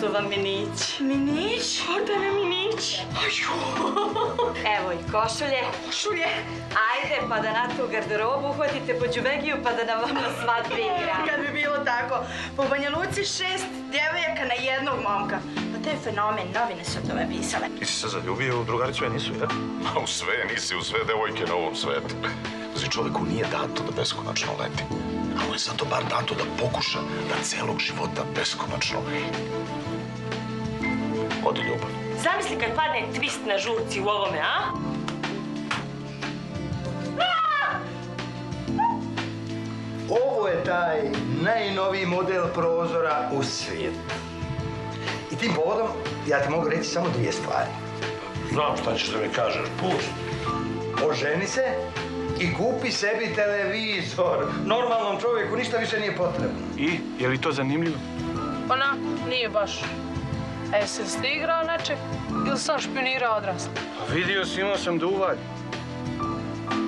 su vam minići. Minić? Gordana Minić. Evo i košulje. Košulje? Ajde, pa da na tu garderobu uhvatite po džubegiju pa da nam vam na svadbi igra. Kad bi bilo tako. Po Banja Luci šest djevojaka na jednog momka. Pa to je fenomen, novine su o tome pisale. Ti si se zaljubio u drugaricu, ja nisu, ja? Ma u sve, nisi u sve devojke na ovom svetu. Pazi, čovjeku nije dato da beskonačno leti. A mu je zato bar dato da pokuša da celog života beskonačno ode ljubav. Zamisli kad padne twist na žurci u ovome, a? Ovo je taj najnoviji model prozora u svijetu. I tim povodom ja ti mogu reći samo dvije stvari. Znam šta ćeš da mi kažeš, pust. Oženi se i kupi sebi televizor. Normalnom čovjeku ništa više nije potrebno. I, je li to zanimljivo? Onako, nije baš. Jesi li ti igrao nečeg ili sam špionirao odrasli? Pa vidio si, imao sam da uvalj.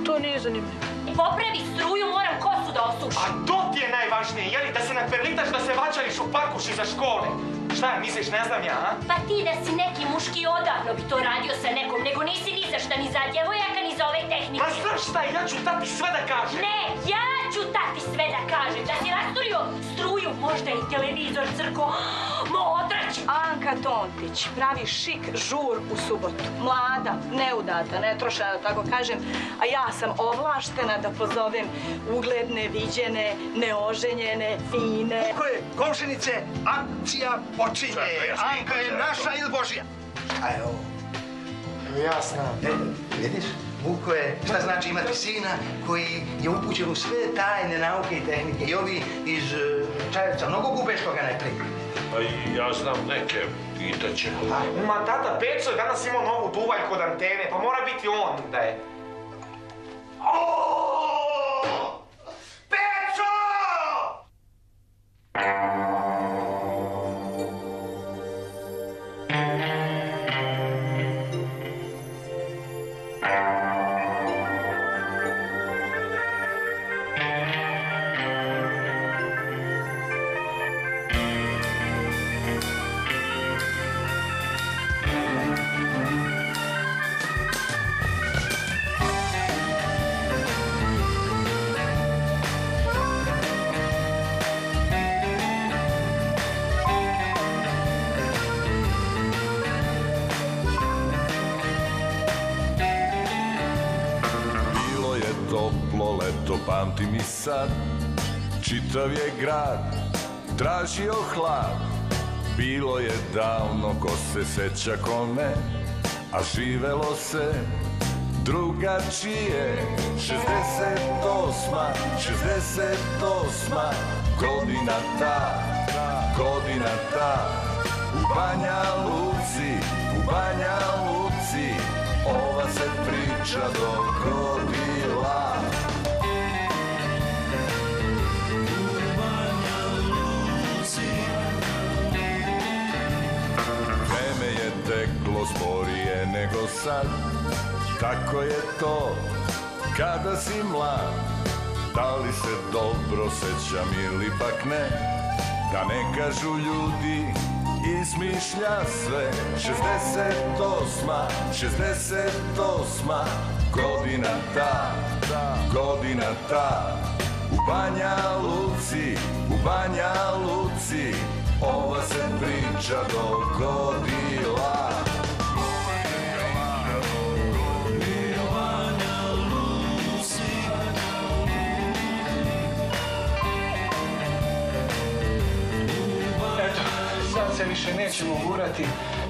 To nije zanimljivo. Popravi struju, moram kosu da osušim. A to ti je najvažnije, jeli da se nakverlitaš da se vačariš u parkuši za škole. Šta, misliš, ne znam ja, a? Pa ti da si neki muški odavno bi to radio sa nekom, nego nisi ni za šta, ni za djevojaka, ni za ove tehnike. Ma znaš šta, ja ću tati sve da kažem. Ne, ja ću tati sve da kažem. Da si rasturio struju, možda i televizor, crko, modrać. Anka Tontić pravi šik žur u subotu. Mlada, neudata, netrošena, da tako kažem. A ja sam ovlaštena da pozovem ugledne, viđene, neoženjene, fine. Ko je komšinice, akcija počinje. Anka je naša ili Božja. Šta je ovo? Ja znam. E, vidiš? Vuko je, šta znači imati sina koji je upućen u sve tajne nauke i tehnike. I ovi iz e, Čajevca mnogo gube što ga ne prije. Pa i ja znam neke, pitaćemo. Ma tata, Peco je danas imao novu duvaljku od antene, pa mora biti on da je. Peco! Leto, pamtim i sad Čitav je grad tražio hlad. Bilo je davno, ko se seća, ko ne A živelo se drugačije. 68, 68 Godina ta, godina ta. U Banja Luci, u Banja Luci Ova se priča dogodila sporije nego sad. Tako je to kada si mlad? Da li se dobro sećam ili pak ne? Da ne kažu ljudi izmišlja sve. 68, 68 Godina ta, godina ta. U Banja Luci, u Banja Luci Ova se priča dogodila se više nećemo gurati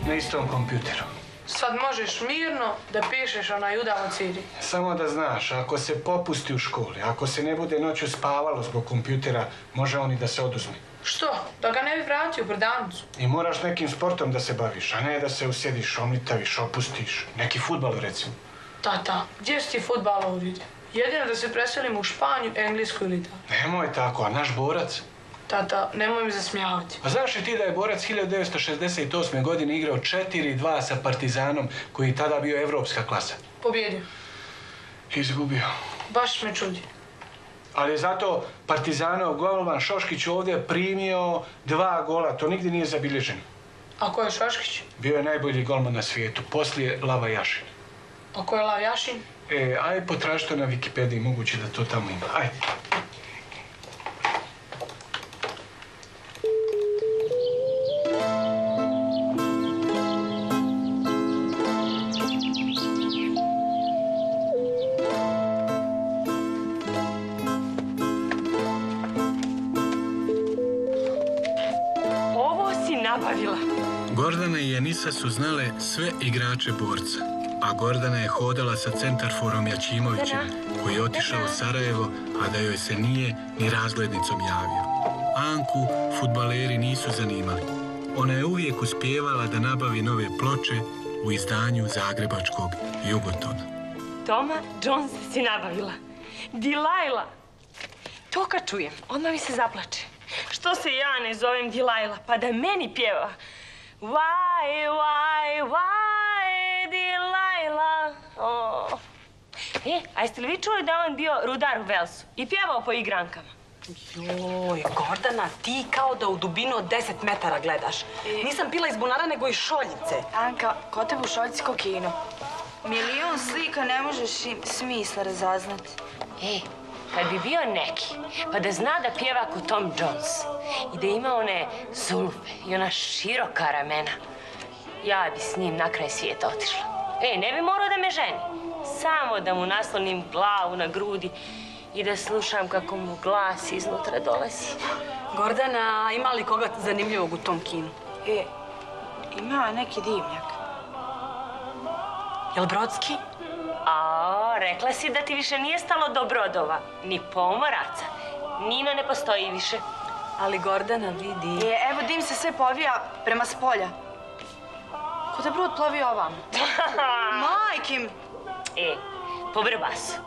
na istom kompjuteru. Sad možeš mirno da pišeš onaj udao ciri. Samo da znaš, ako se popusti u školi, ako se ne bude noću spavalo zbog kompjutera, može on i da se oduzme. Što? Da ga ne bi vratio u prodavnicu. I moraš nekim sportom da se baviš, a ne da se usjediš, omlitaviš, opustiš. Neki futbal recimo. Tata, gdje si ti futbala vidio? Jedino da se preselim u Španiju, Englesku ili Italiju. Nemoj tako, a naš borac? Tata, nemoj mi zasmijavati. A znaš li ti da je borac 1968. godine igrao 4-2 sa Partizanom, koji je tada bio evropska klasa? Pobjedio. Izgubio. Baš me čudi. Ali je zato Partizanov golman Šoškić ovdje primio dva gola, to nigdje nije zabilježeno. A ko je Šoškić? Bio je najbolji golman na svijetu, poslije Lava Jašin. A ko je Lav Jašin? E, aj potraži to na Wikipediji, moguće da to tamo ima. Aj. Su znale sve igrače borca, a Gordana je hodala sa centarforom Jačimovićem, koji je otišao u Sarajevo, a da joj se nije ni razglednicom javio. Anku futbaleri nisu zanimali. Ona je uvijek uspijevala da nabavi nove ploče u izdanju zagrebačkog Jugotona. Toma Jones si nabavila. Dilajla. To kad čujem, odmah mi se zaplače. Što se ja ne zovem Dilajla, pa da meni pjeva. Why, why, why, Dilajla. Oh. E, a jeste li vi čuli da on bio rudar u Velsu i pjevao po igrankama? Joj, Gordana, ti kao da u dubinu od 10 metara gledaš. Nisam pila iz bunara, nego iz šoljice. Anka, ko tebe u šoljci ko kino? Milion slika ne možeš im smisla razaznati. E, kad bi bio neki, pa da zna da pjeva ko Tom Jones i da ima one zulfe i ona široka ramena, ja bi s njim na kraj svijeta otišla. E, ne bi morao da me ženi. Samo da mu naslonim glavu na grudi i da slušam kako mu glas iznutra dolazi. Gordana, ima li koga zanimljivog u tom kinu? E, ima neki divnjak. Jel Brodski? A, rekla si da ti više nije stalo do brodova, ni pomoraca. Nina ne postoji više. Ali Gordana vidi... E, evo dim se sve povija prema spolja. Ko da brod plovi ovam? Majkim! E, po brbasu.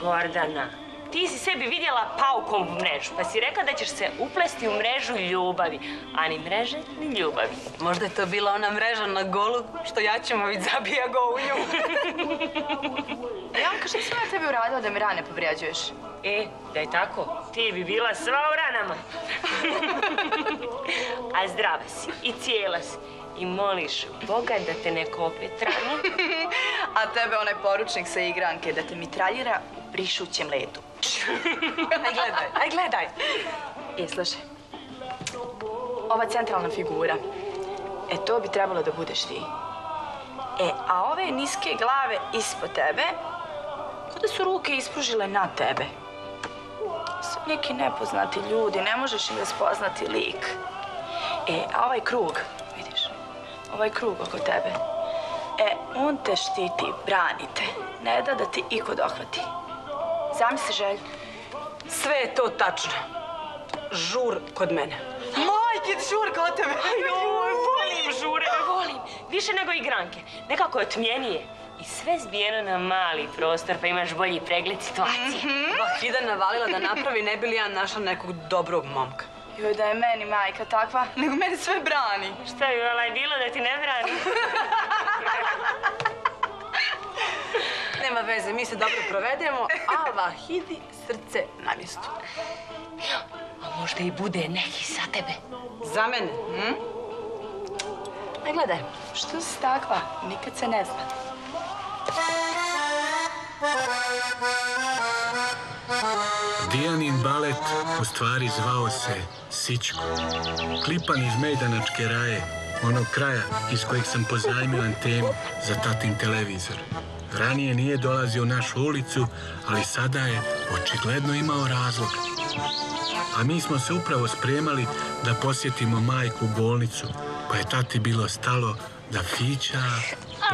Gordana, ti si sebi vidjela paukom u mrežu, pa si rekla da ćeš se uplesti u mrežu ljubavi. A ni mreže, ni ljubavi. Možda je to bila ona mreža na golu što Jačimović zabija go u nju. Janka, što sam ja tebi uradila da me rane povrijeđuješ? E, da je tako, ti bi bila sva u ranama. A zdrava si i cijela si. I moliš Boga da te neko opet rani. A tebe onaj poručnik sa igranke da te mitraljira u prišućem ledu. Aj gledaj, aj gledaj. E, slušaj. Ova centralna figura. E, to bi trebalo da budeš ti. E, a ove niske glave ispod tebe, kao da su ruke ispružile na tebe. Su neki nepoznati ljudi, ne možeš im raspoznati lik. E, a ovaj krug, ovaj krug oko tebe, e, on te štiti, brani te, ne da da ti iko dohvati. Zamisli želju. Sve je to tačno. Žur kod mene. Majke, žur kod tebe. Joj, volim žure, volim. Više nego igranke. Nekako je otmjenije. I sve zbijeno na mali prostor, pa imaš bolji pregled situacije. Vahida navalila da napravi, ne bi li ja našla nekog dobrog momka. Joj, da je meni majka takva, nego mene sve brani. Šta bi vala bilo da ti ne brani? Nema veze, mi se dobro provedemo, a Vahidi srce na mjestu. A možda i bude neki sa tebe. Za mene, hm? Aj gledaj. Što si takva? Nikad se ne zna. Dijanin balet u stvari zvao se Sičko. Klipan iz Mejdanačke raje, onog kraja iz kojeg sam pozajmio antenu za tatin televizor. Ranije nije dolazio u našu ulicu, ali sada je očigledno imao razlog. A mi smo se upravo spremali da posjetimo majku u bolnicu, pa je tati bilo stalo da fića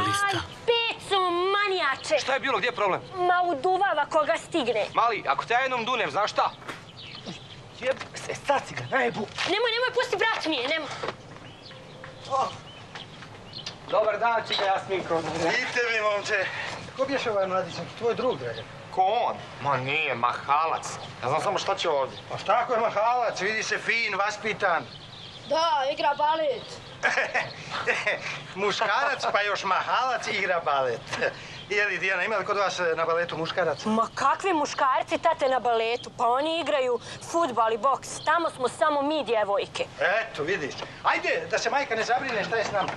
lista. Pecu, manijače! Šta je bilo, gdje je problem? Ma uduvava koga stigne. Mali, ako te ja jednom dunem, znaš šta? Jeb se, sad si ga najebu. Nemoj, nemoj, pusti brat mi je, nemoj. Dobar dan, čika Jasminko. Vidite mi, momče. Ko biješ ovaj mladićak? Tvoj drug, draga. Ko on? Ma nije, mahalac. Ja znam samo šta će ovdje. Pa šta ako je mahalac? Vidi se fin, vaspitan. Da, igra balet. Muškarac pa još mahalac igra balet. Je li, Dijana, ima li kod vas e, na baletu muškaraca? Ma kakvi muškarci tate na baletu? Pa oni igraju futbal i boks. Tamo smo samo mi djevojke. Eto, vidiš. Ajde, da se majka ne zabrine šta je s nama.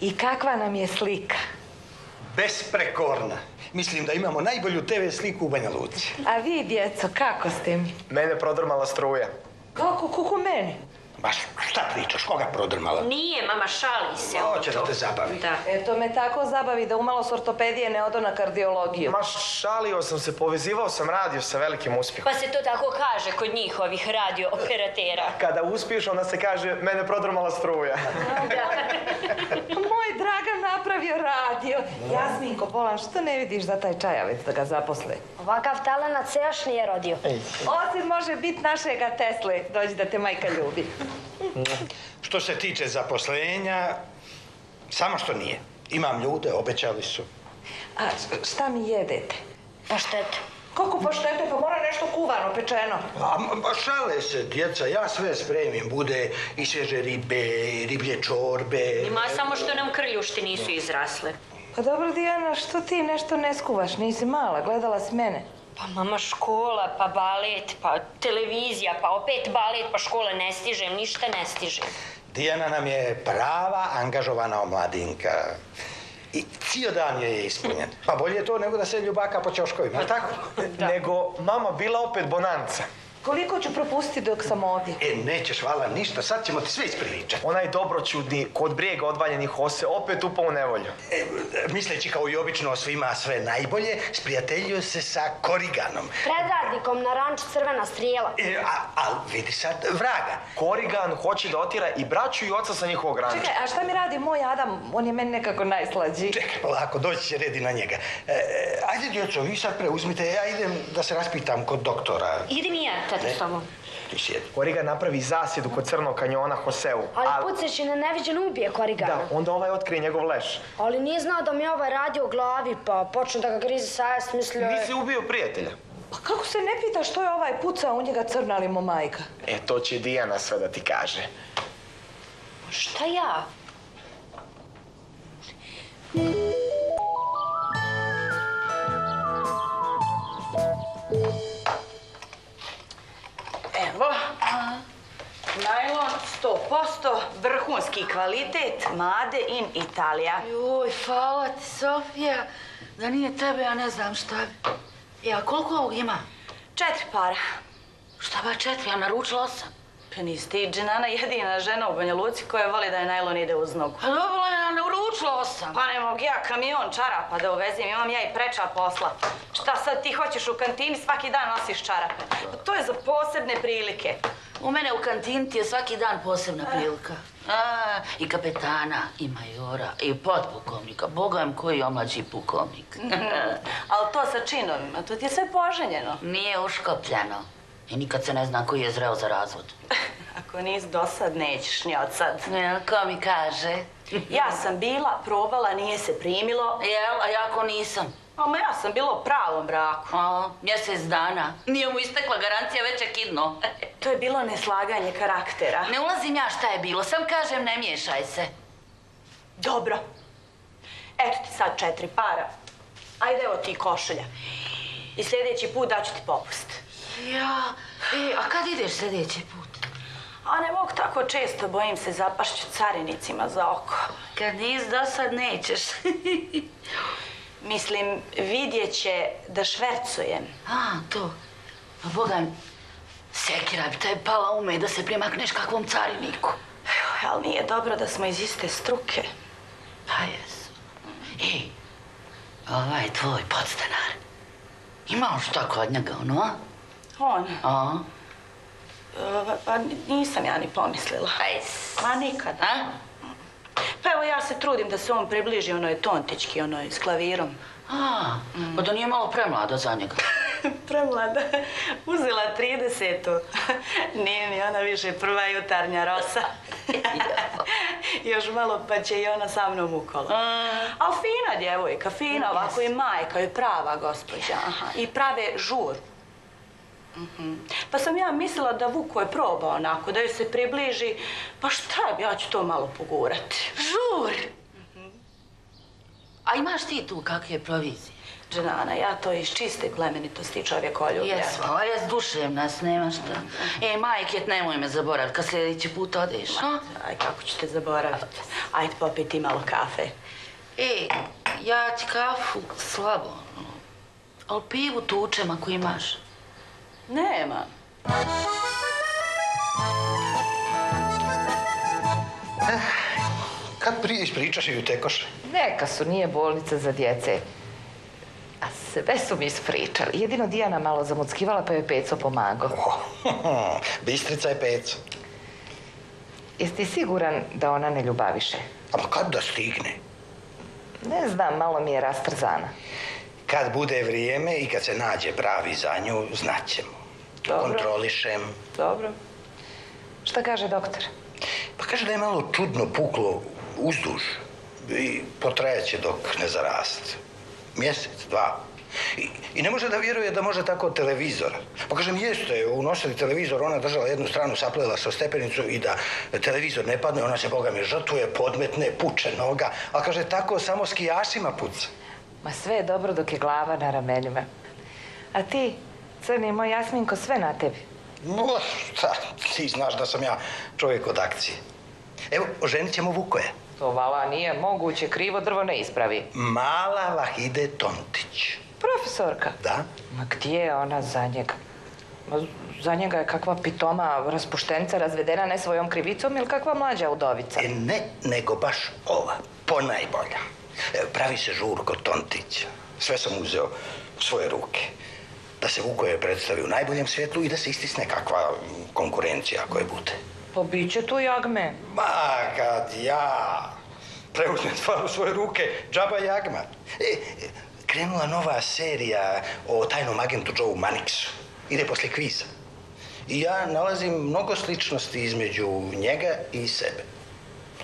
I kakva nam je slika? Besprekorna. Mislim da imamo najbolju TV sliku u Banja Luci. A vi, djeco, kako ste mi? Mene prodrmala struja. Kako, kako meni? Baš, šta pričaš, koga prodrmala? Nije, mama, šali se. Hoće da te zabavi. Da. Eto me tako zabavi da umalo s ortopedije ne odo na kardiologiju. Ma šalio sam se, povezivao sam radio sa velikim uspjehom. Pa se to tako kaže kod njih, ovih radio operatera. Kada uspiješ, onda se kaže, mene prodrmala struja. Moj Dragan napravio radio. Jasminko, Bolan, što ne vidiš za taj čajavec da ga zaposle? Ovakav talenat se još nije rodio. Osim može biti našega Tesle, dođi da te majka ljubi. Što se tiče zaposlenja, samo što nije. Imam ljude, obećali su. A šta mi jedete? Paštetu. Kako paštete? Pa mora nešto kuvano, pečeno. A, ma, šale se, djeca, ja sve spremim. Bude i svježe ribe, i riblje čorbe. Ima samo što nam krljušti nisu izrasle. Pa dobro, Dijana, što ti nešto ne skuvaš? Nisi mala, gledala si mene. Pa mama škola, pa balet, pa televizija, pa opet balet, pa škola ne stižem, ništa ne stižem. Dijana nam je prava angažovana omladinka. I cijel dan je ispunjen. Pa bolje to nego da se ljubaka po ćoškovima, jel tako? Nego, mama, bila opet bonanca. Koliko ću propustiti dok sam ovdje? E, nećeš, vala, ništa, sad ćemo ti sve ispričati. Onaj dobroćudni, kod brijega odvaljenih ose, opet upao u nevolju. E, misleći kao i obično o svima sve najbolje, sprijateljio se sa Koriganom. Predradnikom na ranč Crvena strijela. E, a, a vidi sad vraga. Korigan hoće da otira i braću i oca sa njihovog ranča. Čekaj, a šta mi radi moj Adam? On je meni nekako najslađi. Čekaj, polako, doći će redi na njega. E, ajde, djeco, vi sad preuzmite, ja idem da se raspitam kod doktora. Idem i ja, tata, s tobom. Ti sjedi. Korigan napravi zasjedu kod crnog kanjona Hoseu. Ali pucajući na neviđen ubije Korigana. Da, onda ovaj otkrije njegov leš. Ali nije znao da mi ovaj radio u glavi, pa počne da ga grizi sajest, mislio je... Nisi ubio prijatelja. Pa kako se ne pita što je ovaj pucao u njega crna li mu majka? E, to će Dijana sve da ti kaže. Šta ja? Najlon 100%, vrhunski kvalitet, Made in Italija. Joj, hvala ti, Sofija. Da nije tebe, ja ne znam šta bi. E, a koliko ovog ima? Četiri para. Šta ba četiri, ja naručila osam. Pa nisi ti, Dženana, jedina žena u Banja Luci koja voli da je najlon ide uz nogu. Pa dobro, ja naručila osam. Pa ne mogu ja kamion čarapa da uvezim, imam ja i preča posla. Šta sad ti hoćeš u kantini, svaki dan nosiš čarape. Pa to je za posebne prilike. U mene u kantini ti je svaki dan posebna prilika. A, I kapetana, i majora, i potpukovnika. Boga im koji omlađi pukovnik. Ali to sa činovima, to ti je sve poženjeno. Nije uškopljeno. I nikad se ne zna koji je zreo za razvod. Ako nis do sad, nećeš ni od sad. Ne, ko mi kaže? Ja sam bila, probala, nije se primilo. Jel, a ja ako nisam? Ama ja sam bila u pravom braku. A, mjesec dana. Nije mu istekla garancija već je kidno. To je bilo neslaganje karaktera. Ne ulazim ja šta je bilo, sam kažem ne miješaj se. Dobro. Eto ti sad četiri para. Ajde, evo ti košulja. I sljedeći put daću ti popust. Ja, e, a kad ideš sljedeći put? A ne mogu tako često, bojim se zapašću carinicima za oko. Kad nis do sad nećeš. Mislim, vidjet će da švercujem. A, to. Pa boga mi, sekira bi te pala ume da se primakneš kakvom cariniku. Joj, ali nije dobro da smo iz iste struke. Pa jesu. Ej, ovaj tvoj podstanar, ima on šta kod njega, ono, a? On? A? E, Pa nisam ja ni pomislila. Ma nikad. a? Pa evo ja se trudim da se on približi onoj tontički, onoj s klavirom. A, pa da nije malo premlada za njega. Premlada, uzela 30 Nije mi ona više prva jutarnja rosa. Još malo pa će i ona sa mnom u kolo. Ali fina djevojka, fina, ovako i majka je prava gospođa. Aha. I prave žur. Mhm. Pa sam ja mislila da Vuko je probao onako, da joj se približi. Pa šta, ja ću to malo pogurati. Žur! A imaš ti tu kakve provizije? Dženana, ja to iz čiste plemenitosti čovjekoljublja. Jesmo, a ja s dušem nas, nema šta. E, majke, nemoj me zaboraviti kad sljedeći put odeš, a? Aj, kako ću te zaboraviti? Ajde, popij ti malo kafe. E, ja ti kafu slabo, no. ali pivu tučem ako imaš. Nema. Kad prije ispričaš i utekoš? Neka su, nije bolnica za djece. A sve su mi ispričali. Jedino Dijana malo zamuckivala pa je Peco pomagao. Bistrica je peco. Jesi ti siguran da ona ne ljubaviše? A pa kad da stigne? Ne znam, malo mi je rastrzana. Kad bude vrijeme i kad se nađe pravi za nju, znaćemo. Dobro. Kontrolišem. Dobro. Šta kaže doktor? Pa kaže da je malo čudno puklo uzduž i potrajeće dok ne zaraste. Mjesec, dva. I, I ne može da vjeruje da može tako televizor. Pa kažem, jeste, unosili televizor, ona držala jednu stranu, saplela sa stepenicu i da televizor ne padne, ona se, boga mi, žrtvuje, podmetne, puče noga. A kaže, tako samo skijašima puca. Ma sve je dobro dok je glava na ramenima. A ti, crni moj Jasminko, sve na tebi. No, šta, ti znaš da sam ja čovjek od akcije. Evo, oženit ćemo Vukoje. To vala nije moguće, krivo drvo ne ispravi. Mala Vahide Tontić. Profesorka? Da? Ma gdje je ona za njega? Ma, za njega je kakva pitoma raspuštenca razvedena ne svojom krivicom ili kakva mlađa udovica. E, ne, nego baš ova, ponajbolja. E, pravi se žur kod Tontića. Sve sam uzeo u svoje ruke. Da se Vukoje predstavi u najboljem svjetlu i da se istisne kakva konkurencija koje bude. Pa bit će tu jagme. Ma, kad ja preuzmem stvar u svoje ruke, džaba jagma. E, krenula nova serija o tajnom agentu Joe Mannixu. Ide poslije kviza. I ja nalazim mnogo sličnosti između njega i sebe.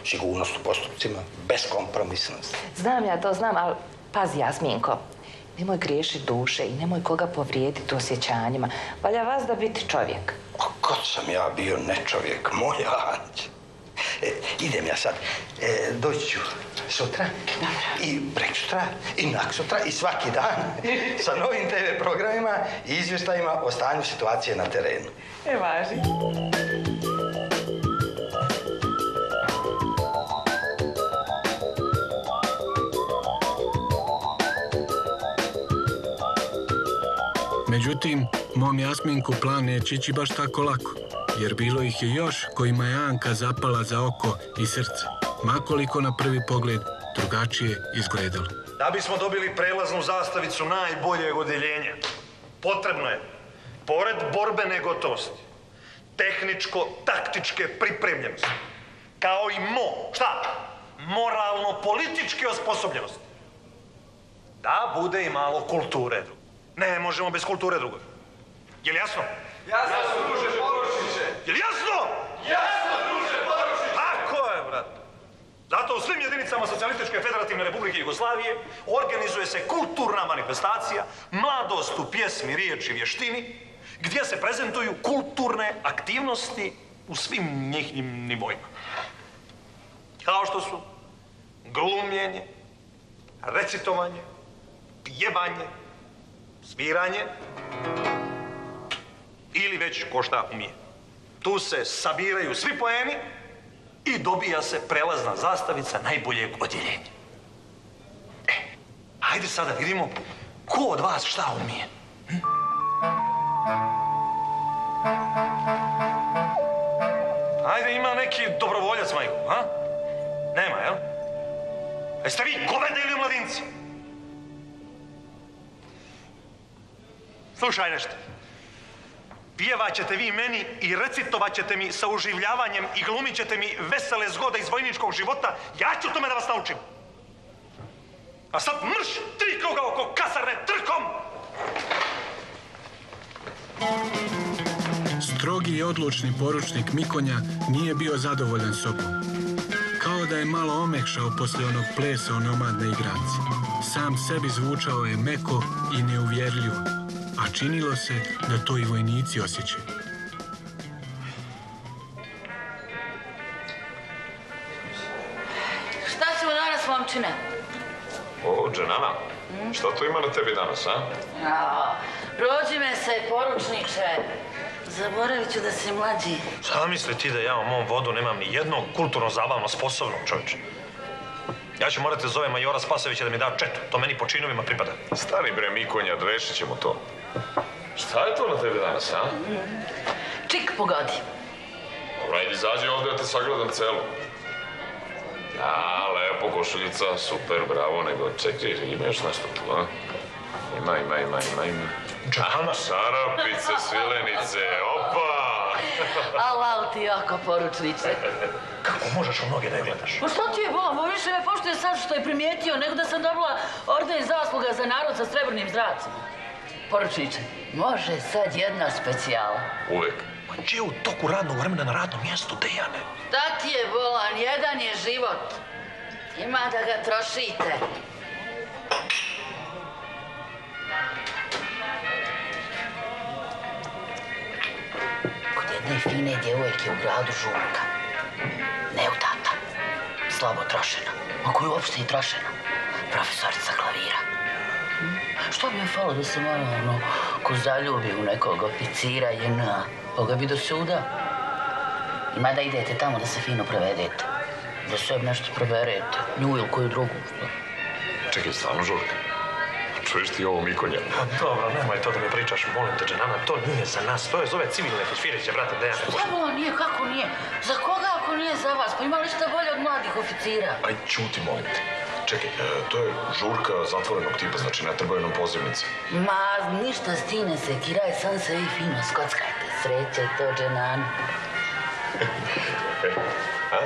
Sigurnost u postupcima, beskompromisnost. Znam ja to, znam, ali pazi Jasminko. Nemoj griješiti duše i nemoj koga povrijediti osjećanjima. Valja vas da biti čovjek. A kad sam ja bio nečovjek, moj anđe. E, idem ja sad. E, doći ću sutra i preksutra i naksutra i svaki dan sa novim TV programima i izvještajima o stanju situacije na terenu. E, važi. Međutim, mom Jasminku plan neće ići baš tako lako, jer bilo ih je još kojima je Anka zapala za oko i srce, makoliko na prvi pogled drugačije izgledalo. Da bismo dobili prelaznu zastavicu najboljeg odjeljenja, potrebno je, pored borbene gotovosti, tehničko-taktičke pripremljenosti, kao i mo, šta? Moralno-političke osposobljenosti. Da bude i malo kulture. Ne možemo bez kulture drugo. Je li jasno? Jasno, druže Porušiće. Je li jasno? Jasno, druže Porušiće. Tako je, brat. Zato u svim jedinicama Socijalističke federativne republike Jugoslavije organizuje se kulturna manifestacija Mladost u pjesmi, riječi, vještini, gdje se prezentuju kulturne aktivnosti u svim njihovim nivoima. Kao što su glumljenje, recitovanje, pjevanje, sviranje ili već ko šta umije. Tu se sabiraju svi poeni i dobija se prelazna zastavica najboljeg odjeljenja. E, ajde sada vidimo ko od vas šta umije. Hm? Ajde, ima neki dobrovoljac, majko, a? Nema, jel? Jeste vi govede ili mladinci? Slušaj nešto. Pjevat ćete vi meni i recitovat ćete mi sa uživljavanjem i glumit ćete mi vesele zgode iz vojničkog života. Ja ću tome da vas naučim. A sad mrš tri kruga oko kasarne trkom! Strogi i odlučni poručnik Mikonja nije bio zadovoljan sobom. Kao da je malo omekšao poslije onog plesa o nomadne igranci. Sam sebi zvučao je meko i neuvjerljivo, a činilo se da to i vojnici osjećaju. Šta ćemo danas, momčine? O, Dženana, šta to ima na tebi danas, a? Prođi me se, poručniče. Zaboravit ću da si mlađi. Zamisli ti da ja u mom vodu nemam ni jednog kulturno zabavno sposobnog čovječa. Ja ću morati da zovem majora Spasovića da mi da četu. To meni po činovima pripada. Stani bre Mikonja, rešit ćemo to. Šta je to na tebi danas, a? Čik pogodi. Dobro, ajde izađi ovdje da te sagledam celu. A, lepo, košuljica, super, bravo, nego čekaj, ima još nešto tu, a? Ima, ima, ima, ima, ima. Džana. Šarapice, svilenice, opa! Alal ti jako, poručniče. Kako možeš u noge da je gledaš? Pa šta ti je bolam, ovo više me poštuje sad što je primijetio, nego da sam dobila orden zasluga za narod sa srebrnim zracima. Poručniče, može sad jedna specijala. Uvijek. Pa gdje u toku radnog vremena na radnom mjestu, Dejane? Šta ti je bolan, jedan je život. Ima da ga trošite. Jedne fine djevojke u gradu Žumka. Neudata. Slabo trošena. Ma koju uopšte i trošena? Profesorica klavira. Što bi je falo da se malo, ono, ko zaljubi u nekog oficira JNA? Boga bi do suda. Ima da idete tamo da se fino provedete. Da sebi nešto proberete. Nju ili koju drugu. Čekaj, stvarno žurka. Čuješ ti ovo Mikonja? Pa dobro, nemoj to da mi pričaš, molim te, Dženana, to nije za nas, to je za ove civilne fosfiriće, brate, Dejane. Šta bola nije, kako nije? Za koga ako nije za vas? Pa ima li šta bolje od mladih oficira? Aj, čuti, molim te. Čekaj, e, to je žurka zatvorenog tipa, znači ne trebaju nam pozivnice. Ma, ništa stine se, kiraj, sam se vi fino skockajte. Sreće to, dženan. A?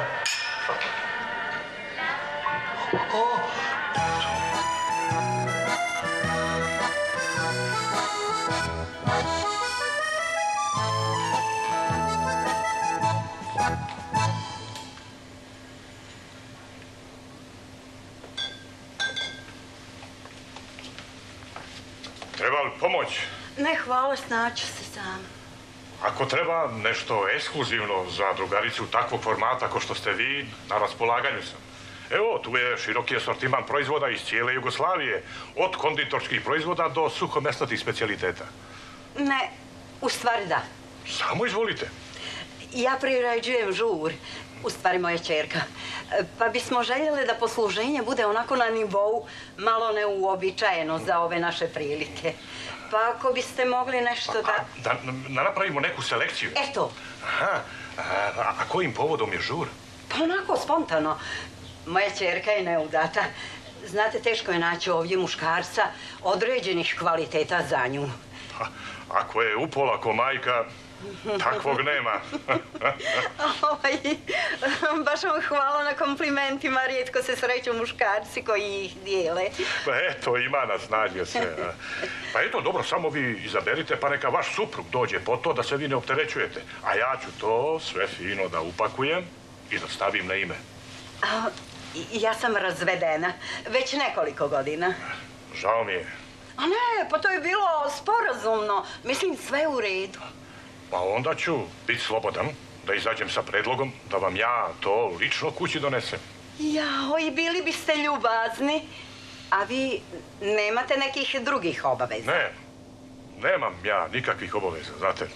Pomoć? Ne, hvala, snaću se sam. Ako treba nešto ekskluzivno za drugaricu takvog formata kao što ste vi, na raspolaganju sam. Evo, tu je široki asortiman proizvoda iz cijele Jugoslavije, od konditorskih proizvoda do suhomesnatih specijaliteta. Ne, u stvari da. Samo izvolite. Ja prirađujem žur, u stvari moja čerka. E, Pa bismo željeli da posluženje bude onako na nivou malo neuobičajeno za ove naše prilike. Pa ako biste mogli nešto da... Da da napravimo neku selekciju. Eto, Aha, a, a kojim povodom je žur? pa onako spontano. Moja čerka je neudata. Znate, teško je naći ovdje muškarca određenih kvaliteta za nju. Pa, ako je upola ko majka, takvog nema. Ovaj, baš vam hvala na komplimentima, rijetko se sreću muškarci koji ih dijele. Pa eto, ima nas, nađe se. Pa eto, dobro, samo vi izaberite, pa neka vaš suprug dođe po to da se vi ne opterećujete. A ja ću to sve fino da upakujem i da stavim na ime. A, ja sam razvedena, već nekoliko godina. Žao mi je. A ne, pa to je bilo sporazumno. Mislim, sve u redu. Pa onda ću biti slobodan da izađem sa predlogom da vam ja to lično kući donesem. Jao, i bili biste ljubazni. A vi nemate nekih drugih obaveza? Ne, nemam ja nikakvih obaveza, znate.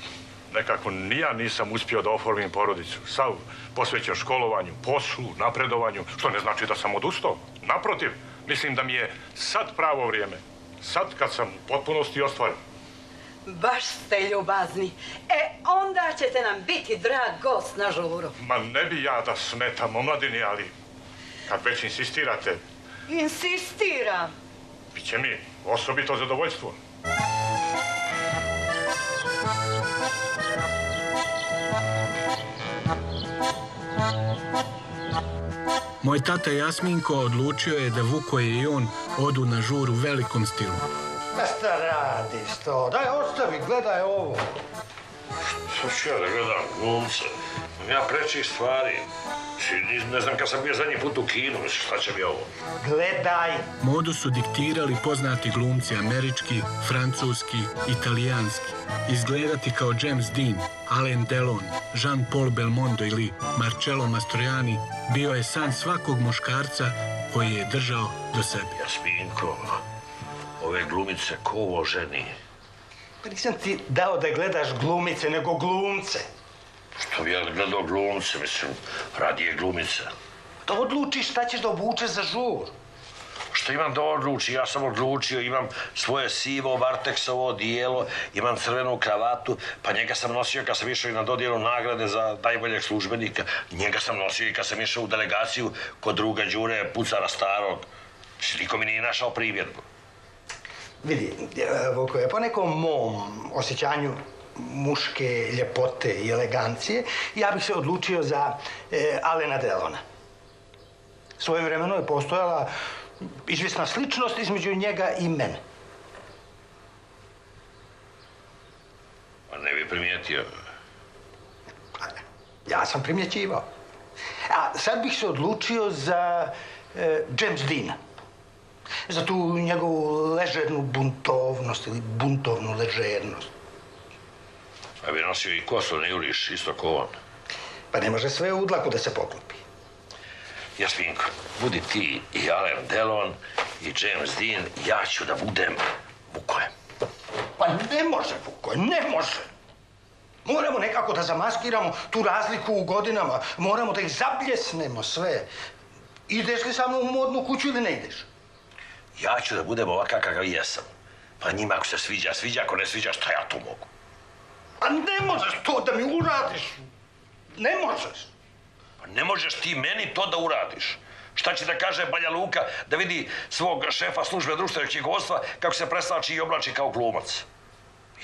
Nekako ni ja nisam uspio da oformim porodicu. Sav posvećen školovanju, poslu, napredovanju, što ne znači da sam odustao. Naprotiv, mislim da mi je sad pravo vrijeme. Sad kad sam u potpunosti ostvaren. Baš ste ljubazni. E, onda ćete nam biti drag gost na žuru. Ma ne bi ja da smetam omladini, ali kad već insistirate, Insistiram. bit će mi osobito zadovoljstvo. Moj tata Jasminko odlučio je da Vukoje i on odu na žur u velikom stilu. Ma šta radiš to? Daj, ostavi, gledaj ovo. Što ću ja da gledam glumce? Ja prečih stvari. Ne znam kad sam bio zadnji put u kinu, šta će mi ovo? Gledaj! Modu su diktirali poznati glumci američki, francuski, italijanski. Izgledati kao James Dean, Alain Delon, Jean-Paul Belmondo ili Marcello Mastroianni bio je san svakog muškarca koji je držao do sebe. Jasminko, ove glumice ko ovo ženi? Pa nisam ti dao da gledaš glumice, nego glumce. Što bi ja gledao glumce, mislim, radije glumice. Da odlučiš šta ćeš da obučeš za žur. Što imam da odluči? Ja sam odlučio, imam svoje sivo varteksovo odijelo, imam crvenu kravatu, pa njega sam nosio kad sam išao i na dodjelu nagrade za najboljeg službenika. Njega sam nosio i kad sam išao u delegaciju kod druga Đure Pucara starog. Mislim, Niko mi nije našao primjedbu. Vidi, Vuko, po nekom mom osjećanju muške ljepote i elegancije, ja bih se odlučio za e, Alena Delona. Svoje vremeno je postojala izvjesna sličnost između njega i mene. Pa ne bi primijetio. Ja sam primjećivao. A sad bih se odlučio za e, James Deana. Za tu njegovu ležernu buntovnost ili buntovnu ležernost. Pa bi nosio i kosu, ne juriš, isto ko on. Pa ne može sve u dlaku da se poklopi. Jasminko, budi ti i Alain Delon i James Dean, ja ću da budem Vukoje. Pa ne može, Vuko, ne može. Moramo nekako da zamaskiramo tu razliku u godinama. Moramo da ih zabljesnemo sve. Ideš li sa mnom u modnu kuću ili ne ideš? Ja ću da budem ovakav kakav jesam. Pa njima ako se sviđa, sviđa, ako ne sviđa, šta ja tu mogu? Pa ne možeš to da mi uradiš. Ne možeš. Pa ne možeš ti meni to da uradiš. Šta će da kaže Banja Luka da vidi svog šefa službe društvenog knjigovodstva kako se preslači i oblači kao glumac?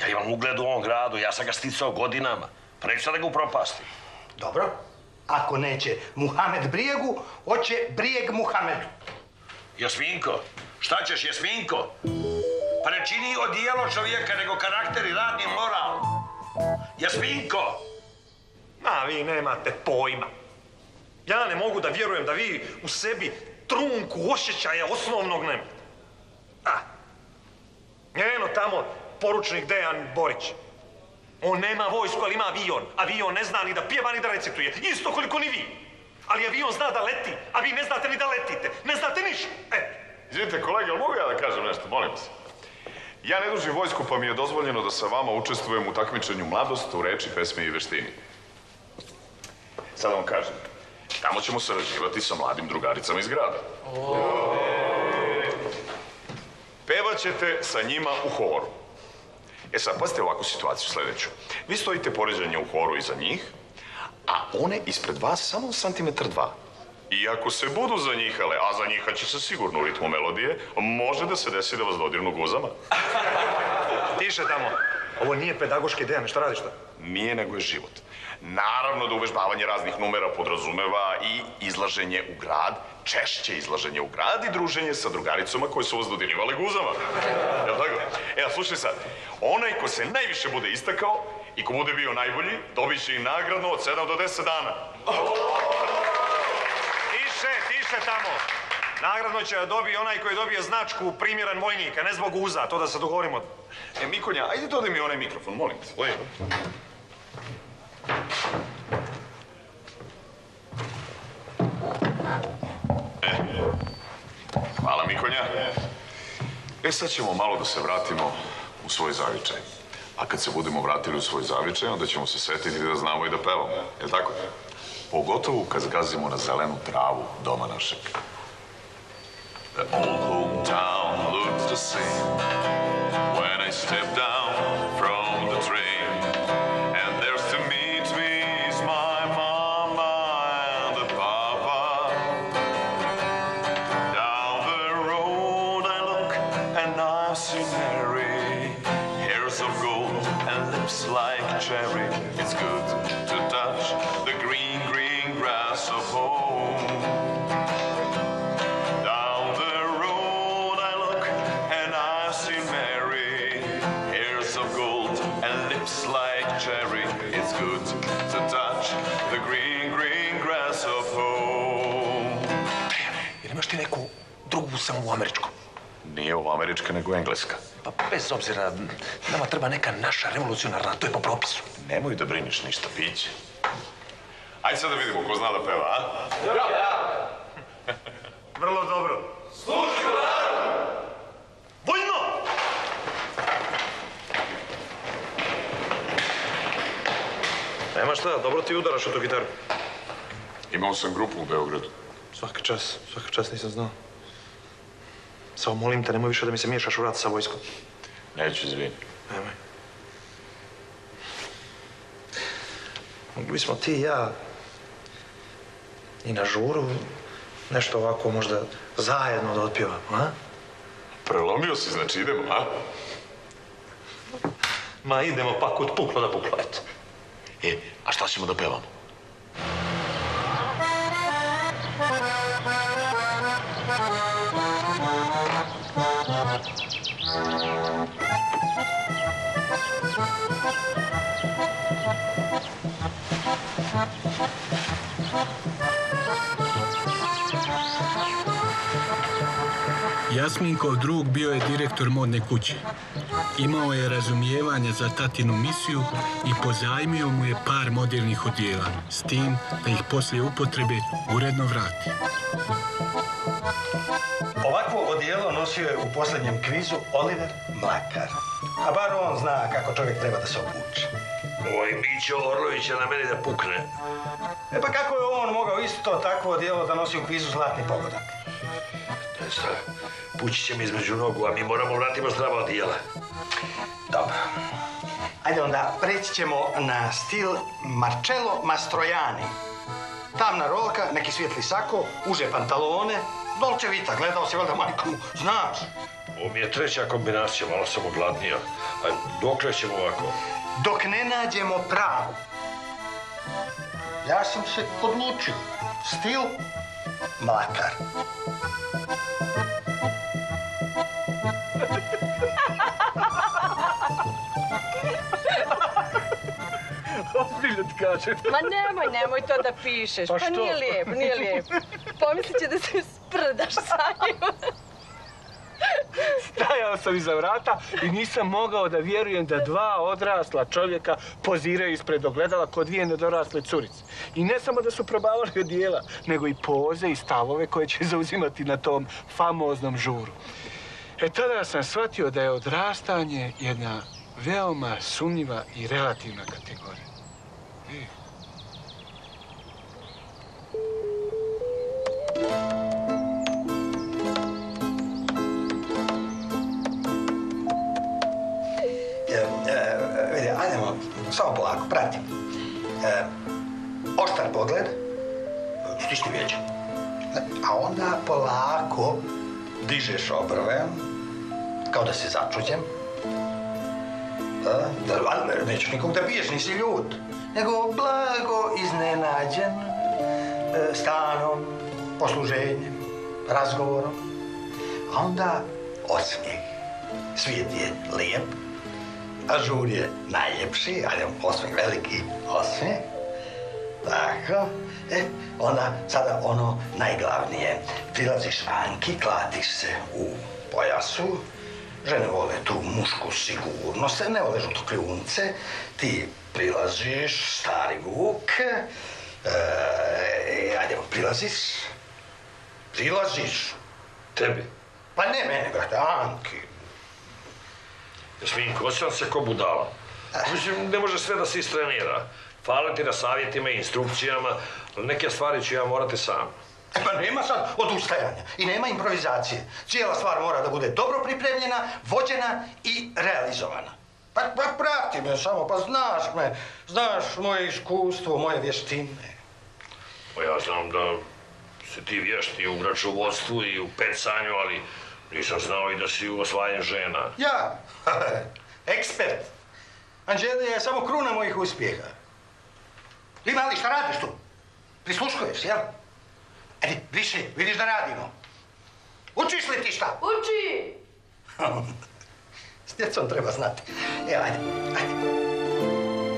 Ja imam ugled u ovom gradu, ja sam ga sticao godinama. Pa neću sad da ga upropastim. Dobro. Ako neće Muhamed Brijegu, hoće Brijeg Muhamedu. Jasminko, šta ćeš Jasminko? Pa ne čini odijelo čovjeka, nego karakter i radni moral. Jasminko! Ma, vi nemate pojma. Ja ne mogu da vjerujem da vi u sebi trunku osjećaja osnovnog nemate. A, eno tamo poručnik Dejan Borić. On nema vojsku, ali ima avion. Avion ne zna ni da pjeva, ni da recituje. Isto koliko ni vi. Ali avion zna da leti, a vi ne znate ni da letite. Ne znate ništa. E, Izvinite, kolege, mogu ja da kažem nešto, molim vas? Ja ne dužim vojsku, pa mi je dozvoljeno da sa vama učestvujem u takmičenju mladost u reči, pesmi i veštini. Sad vam kažem, tamo ćemo sarađivati sa mladim drugaricama iz grada. Pevat ćete sa njima u horu. E sad, pazite ovakvu situaciju sljedeću. Vi stojite poređanje u horu iza njih, a one ispred vas samo santimetar dva. I ako se budu zanjihale, a zanjihat će se sigurno u ritmu melodije, može da se desi da vas dodirnu guzama. tiše tamo. Ovo nije pedagoški Dejan, šta radiš to? Nije nego je život. Naravno da uvežbavanje raznih numera podrazumeva i izlaženje u grad, češće izlaženje u grad i druženje sa drugaricama koje su vas dodirivale guzama. Jel tako? Evo, slušaj sad. Onaj ko se najviše bude istakao i ko bude bio najbolji, dobit će i nagradno od 7 do 10 dana. Tiše, tiše tamo. Nagradno će da dobije onaj koji dobije značku primjeren vojnik, a ne zbog uza, to da se dogovorimo. E, Mikonja, ajde dodaj mi onaj mikrofon, molim te. Oj. Hvala, Mikonja. E, sad ćemo malo da se vratimo u svoj zavičaj. A kad se budemo vratili u svoj zavičaj, onda ćemo se setiti da znamo i da pevamo. Je li tako? Pogotovo kad zgazimo na zelenu travu doma našeg. The old hometown looks the same when I step samo u američkom? Nije ovo američka, nego engleska. Pa bez obzira, nama treba neka naša revolucionarna, to je po propisu. Nemoj da briniš ništa, piće. Ajde sad da vidimo ko zna da peva, a? Vrlo dobro. Slušaj, Vojno! Nema šta, dobro ti udaraš u tu gitaru. Imao sam grupu u Beogradu. Svaka čas, svaka čas nisam znao. Samo molim te, nemoj više da mi se miješaš u rat sa vojskom. Neću, izvini. Nemoj. Mogli bismo ti i ja i na žuru nešto ovako možda zajedno da otpjevamo, a? Prelomio si, znači idemo, a? Ma idemo pa kud puklo da puklo, eto. E, a šta ćemo da pevamo? Thank you. Jasminkov drug bio je direktor modne kuće. Imao je razumijevanje za tatinu misiju i pozajmio mu je par modernih odijela, s tim da ih poslije upotrebe uredno vrati. Ovakvo odijelo nosio je u posljednjem kvizu Oliver Mlakar. A bar on zna kako čovjek treba da se obuče. Ovaj Mićo Orlović je na meni da pukne. E pa kako je on mogao isto takvo odijelo da nosi u kvizu Zlatni pogodak? Ne šta, pući će mi između nogu, a mi moramo vratimo zdrava odijela. Dobro. Ajde onda, preći ćemo na stil Marcello Mastrojani. Tamna rolka, neki svijetli sako, uže pantalone, Dolce Vita, gledao si valjda majku, znaš. Ovo mi je treća kombinacija, malo sam ogladnija. A dokle ćemo ovako? Dok ne nađemo pravu. Ja sam se odlučio. Stil Mlakar. Ozbiljno ti kažem. Ma nemoj, nemoj to da pišeš. Pa Pa, što? nije lijepo, nije lijepo. Pomislit će da se sprdaš sa. Stajao sam iza vrata i nisam mogao da vjerujem da dva odrasla čovjeka poziraju ispred ogledala kod dvije nedorasle curice. I ne samo da su probavali odijela, nego i poze i stavove koje će zauzimati na tom famoznom žuru. E tada sam shvatio da je odrastanje jedna veoma sumnjiva i relativna kategorija. E. samo polako, prati. E, oštar pogled, stisni vijeće. A onda polako dižeš obrve, kao da si začuđen. Da, da, ali nećeš nikog da biješ, nisi ljut. Nego blago iznenađen e, stanom, posluženjem, razgovorom. A onda osmijeh. Svijet je lijep, Ažur je najljepši, ali osmijeh veliki osmijeh. Tako. E, onda sada ono najglavnije. Prilaziš vanki, klatiš se u pojasu. Žene vole tu mušku sigurnost, ne vole žutokljunce. Ti prilaziš, stari vuk. E, ajde, prilaziš. Prilaziš. Tebi? Pa ne mene, brate, Anki. Jasminko, osjećam se ko budala. Mislim, ne može sve da se istrenira. Hvala ti na savjetima i instrukcijama, ali neke stvari ću ja morati sam. E pa nema sad odustajanja i nema improvizacije. Cijela stvar mora da bude dobro pripremljena, vođena i realizovana. Pa, pa prati me samo, pa znaš me, znaš moje iskustvo, moje vještine. Pa ja znam da se ti vješti u računovodstvu i u pecanju, ali nisam znao i da si u osvajanju žena. Ja, ekspert. Anđelija je samo kruna mojih uspjeha. Ti mali, šta radiš tu? Prisluškuješ, jel? Edi, više, vidiš da radimo. Učiš li ti šta? Uči! S djecom treba znati. Evo, ajde, ajde.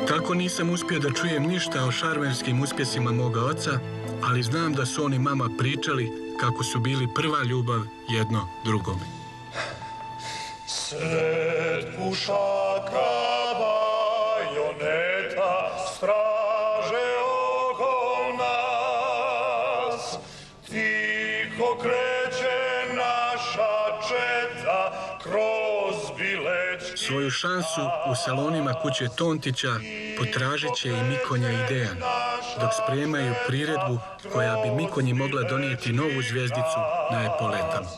Kako nisam uspio da čujem ništa o šarmerskim uspjesima moga oca, ali znam da su oni mama pričali kako su bili prva ljubav jedno drugome. Svet pušaka bajoneta straže oko nas. Tiho kreće naša četa kroz bileć. Svoju šansu u salonima kuće Tontića potražit će i Mikonja i Dejan, dok spremaju priredbu koja bi Mikonji mogla donijeti novu zvijezdicu na epoletama.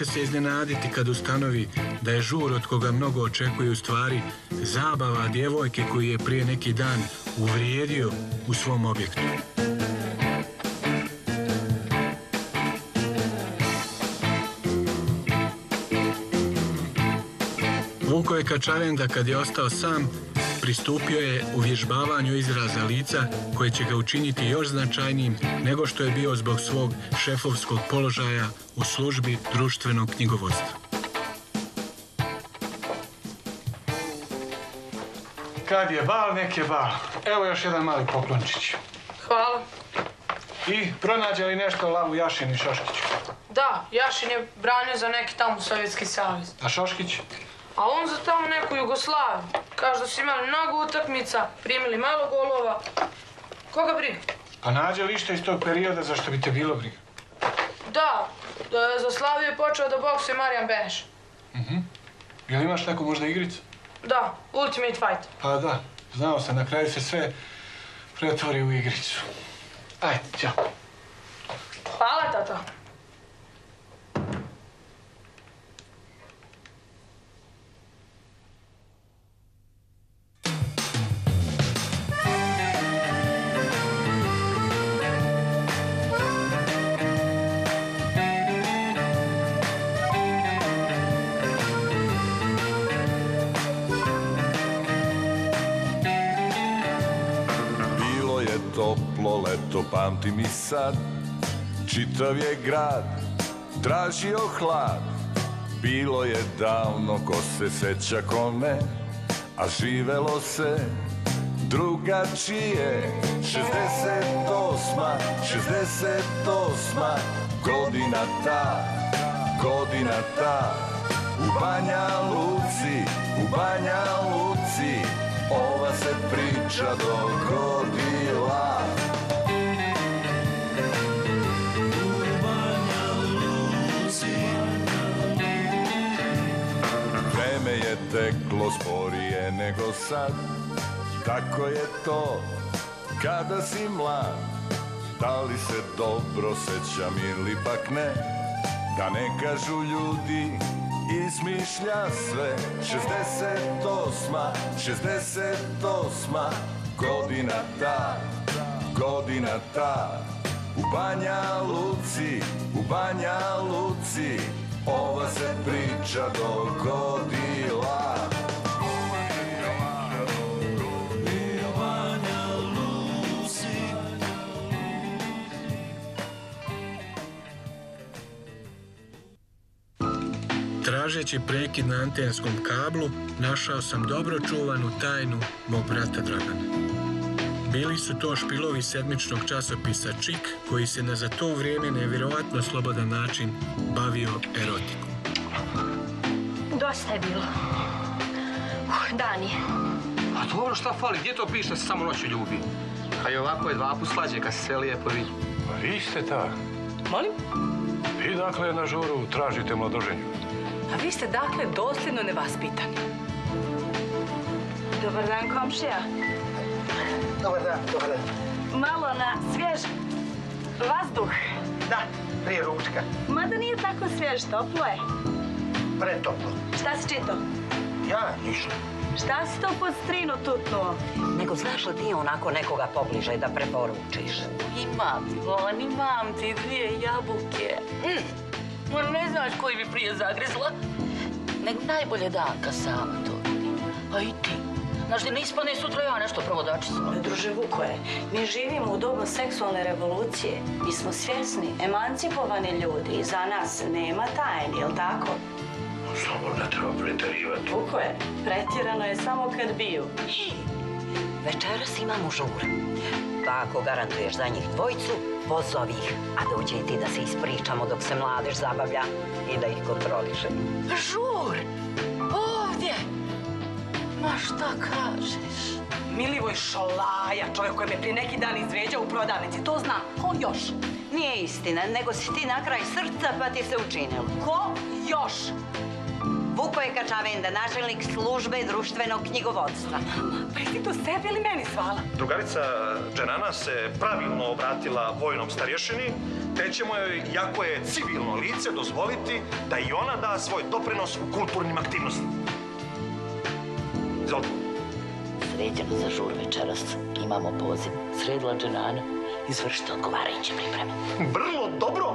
Će se iznenaditi kad ustanovi da je žur od koga mnogo očekuju stvari zabava djevojke koju je prije neki dan uvrijedio u svom objektu. Je Kačarenda kad je ostao sam pristupio je uvježbavanju izraza lica koje će ga učiniti još značajnijim nego što je bio zbog svog šefovskog položaja u službi društvenog knjigovodstva. Kad je bal, nek je bal. Evo još jedan mali poklončić. Hvala. I pronađe li nešto Lavu Jašin i Šoškić? Da, Jašin je branio za neki tamo Sovjetski savez. A Šoškić? A on za tamo neku Jugoslaviju. Kaže da su imali mnogo utakmica, primili malo golova. Koga briga? Pa nađe li išta iz tog perioda zašto bi te bilo briga? Da, da je za Slaviju je počeo da boksuje Marijan Beneš. Mhm. Jel imaš neku možda igricu? Da, Ultimate Fight. Pa da, znao sam, na kraju se sve pretvori u igricu. Ajde, ćao. Hvala, tata. Leto, pamti mi sad Čitav je grad tražio hlad. Bilo je davno, ko se seća ko ne A živelo se drugačije. 68, 68 Godina ta, godina ta. U Banja Luci, u Banja Luci Ova se priča dogodila teklo sporije nego sad. Tako je to kada si mlad? Da li se dobro sećam ili pak ne? Da ne kažu ljudi izmišlja sve. 68, 68 Godina ta, godina ta. U Banja Luci, u Banja Luci Ova se priča dogodila Tražeći prekid na antenskom kablu, našao sam dobro čuvanu tajnu mog brata Dragana. Bili su to špilovi sedmičnog časopisa Čik, koji se na za to vrijeme nevjerojatno slobodan način bavio erotikom. Dosta je bilo. Uh, dan je. A dobro, šta fali? Gdje to piše da se samo noću ljubi? A i ovako je dva put slađe kad se sve lijepo vidi. Pa vi ste ta. Molim? Vi dakle na žuru tražite mladoženju. A vi ste dakle dosljedno nevaspitani. Dobar dan, komšija. Dobar dan, dobar dan. malo na svjež vazduh. Da, prije ručka. Mada nije tako svjež, toplo je. Pretoplo. Šta si čito? Ja ništa. Šta si to pod strinu tutnuo? Nego znaš li ti onako nekoga pobliže da preporučiš? Imam, Ivan, imam ti dvije jabuke. Mm. Ma ne znaš koji bi prije zagrizla? Nego najbolje danka sama to. A i ti. Znaš da ne ispane sutra ja nešto provodačica. Druže Vukoje, mi živimo u dobu seksualne revolucije. Mi smo svjesni, emancipovani ljudi i za nas nema tajni, jel tako? Samo ne treba pretjerivati. Vukoje, pretjerano je samo kad biju. Večeras imamo žur. Pa ako garantuješ za njih dvojicu, pozovi ih. A dođe i ti da se ispričamo dok se mladež zabavlja i da ih kontroliše. Žur! Ma šta kažeš? Milivoj Šolaja, čovjek koji me prije neki dan izvrijeđao u prodavnici, to znam. Ko još? Nije istina, nego si ti na kraj srca pa ti se učinilo. Ko još? Vukoje Kačavenda, načelnik službe društvenog knjigovodstva. Pa jesi to sebi ili meni svala? Drugarica Dženana se pravilno obratila vojnom starješini, te ćemo joj, jako je civilno lice, dozvoliti da i ona da svoj doprinos u kulturnim aktivnostima. Izvolite. Sređeno za žur večeras. Imamo poziv. Sredila dženana. Izvršite odgovarajuće pripreme. Vrlo dobro.